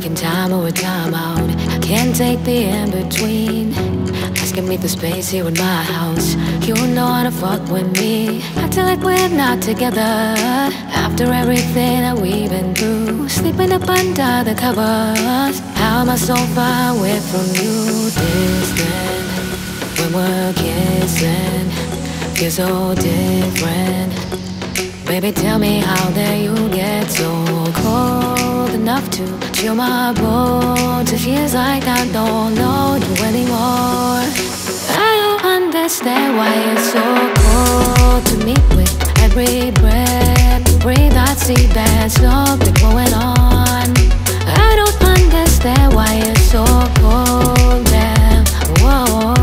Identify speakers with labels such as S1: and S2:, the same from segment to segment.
S1: taking time over time out. I can't take the in between. Asking me the space here in my house. You know how to fuck with me. Acting like we're not together. After everything that we've been through. Sleeping up under the covers. How am I so far away from you? Distant. When we're kissing. Feels so different. Baby, tell me how dare you get so cold enough to chill my bones. It feels like I don't know you anymore. I don't understand why it's so cold to me with every breath. Breathe, I see there's something going on. I don't understand why it's so cold. Yeah, whoa,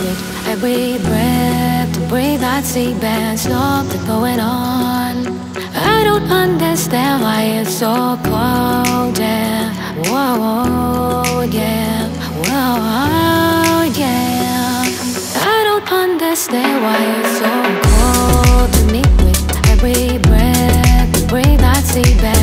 S1: me every breath to breathe. I see there's something going on. I don't understand why it's so cold. Yeah, whoa, yeah, whoa, yeah. I don't understand why it's so cold to me with every breath to breathe. I see there's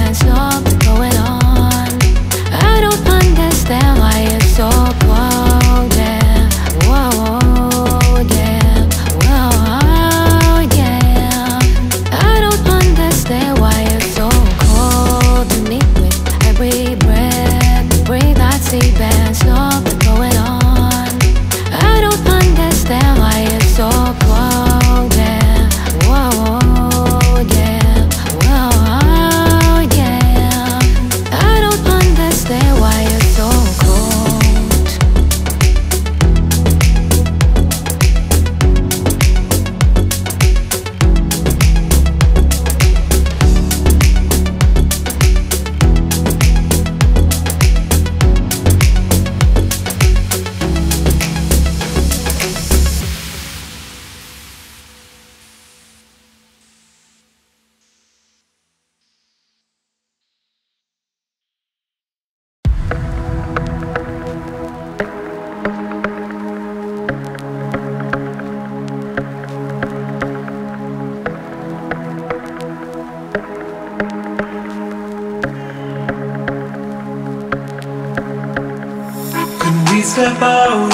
S2: we step out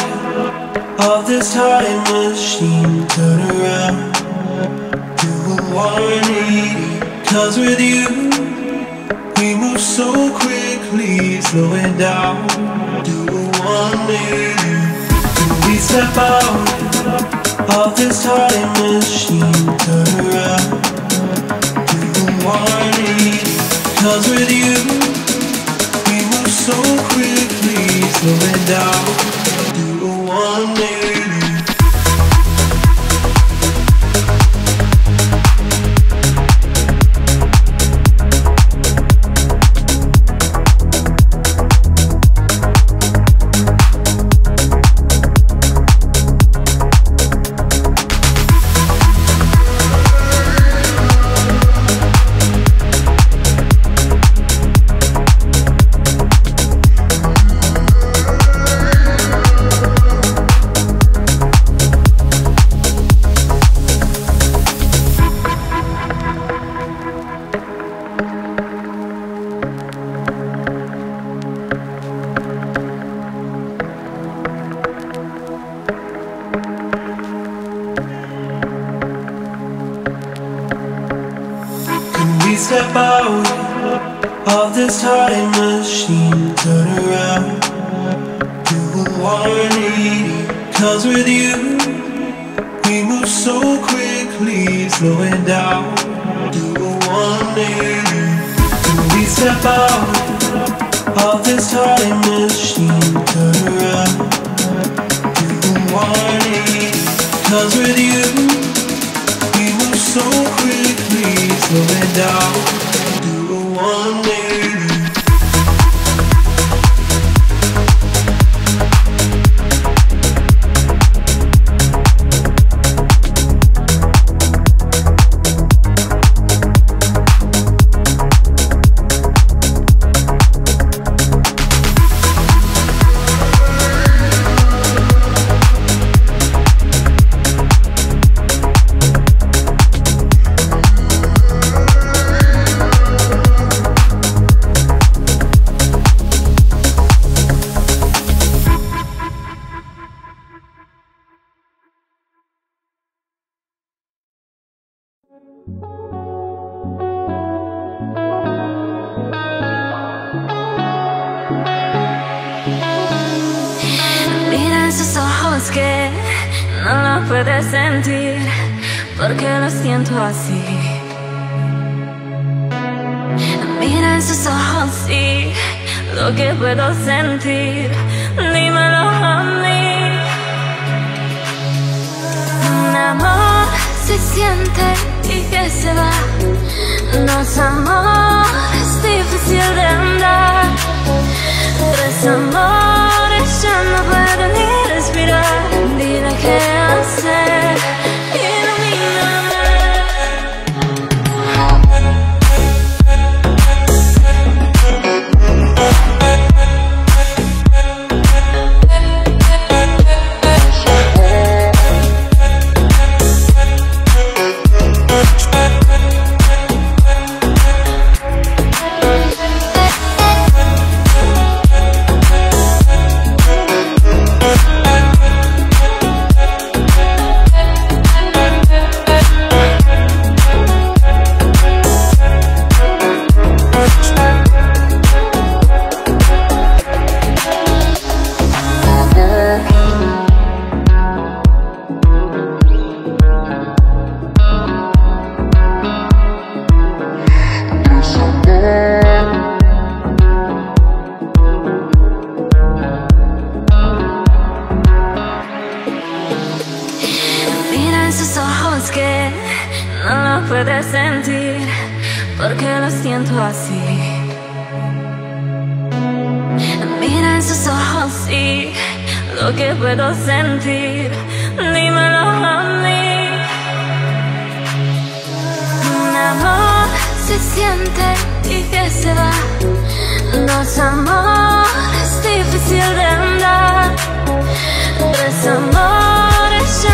S2: of this time machine? Turn around, do a 180. Cause with you, we move so quickly. Slow it down, do a 180. Can we step out of this time machine? Turn around, do a 180. Cause with you, we move so quickly, slow it down, we step out of this time machine? Turn around, do a 180. Cause with you, we move so quickly, slow it down, do a 180. Can we step out of this time machine, turn around, do the 180. Cause with you, we move so quickly, slow it down,
S1: Mira esos ojos que no lo puedes sentir, porque lo siento así. Mira esos ojos, sí, lo que puedo sentir, dímelo a mí. Un amor se siente que se va. Dos amores difícil de andar. Ojos, sí, lo que puedo sentir, dímelo a mí. Un amor se siente y que se va. Dos amores difícil de andar. Tres amores